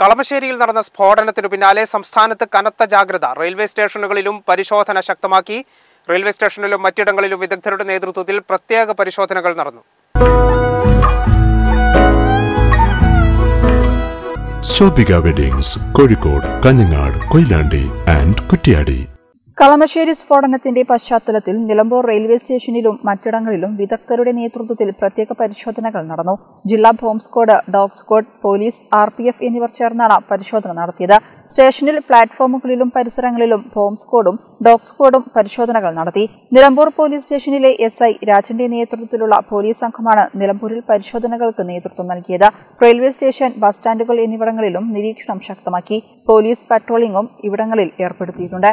കളമശ്ശേരിയിൽ നടന്ന സ്ഫോടനത്തിനു പിന്നാലെ സംസ്ഥാനത്ത് കനത്ത ജാഗ്രത. റെയിൽവേ സ്റ്റേഷനുകളിലും പരിശോധന ശക്തമാക്കി. റെയിൽവേ സ്റ്റേഷനിലും മറ്റിടങ്ങളിലും വിദഗ്ധരുടെ നേതൃത്വത്തിൽ പ്രത്യേക പരിശോധനകൾ നടന്നു. Shobhika weddings Kozhikode Kanhangad Koyilandy and Kuttiadi. Kalamassery സ്ഫോടനത്തിന്റെ പശ്ചാത്തലത്തിൽ നിലമ്പൂർ റെയിൽവേ സ്റ്റേഷനിലും മറ്റിടങ്ങളിലും വിദഗ്ധരുടെ നേതൃത്വത്തിൽ പ്രത്യേക പരിശോധനകൾ നടന്നു. ജില്ലാ home squad dog squad police R P F എന്നിവർ ചേർന്നാണ് പരിശോധന നടത്തിയത്. സ്റ്റേഷനിൽ പ്ലാറ്റ്ഫോമുകളിലും പരിസരങ്ങളിലും ഹോം സ്ക്വാഡും ഡോഗ് സ്ക്വാഡും പരിശോധനകൾ നടത്തി. നിലമ്പൂർ പോലീസ് സ്റ്റേഷനിലെ എസ് ഐ രാജന്റെ നേതൃത്വത്തിലുള്ള പോലീസ് സംഘമാണ് നിലമ്പൂരിൽ പരിശോധനകൾക്ക് നേതൃത്വം നൽകിയത്. റെയിൽവേ സ്റ്റേഷൻ ബസ് സ്റ്റാൻഡുകൾ എന്നിവിടങ്ങളിലും നിരീക്ഷണം ശക്തമാക്കി. പോലീസ് പട്രോളിംഗും ഇവിടങ്ങളിൽ ഏർപ്പെടുത്തിയിട്ടുണ്ട്.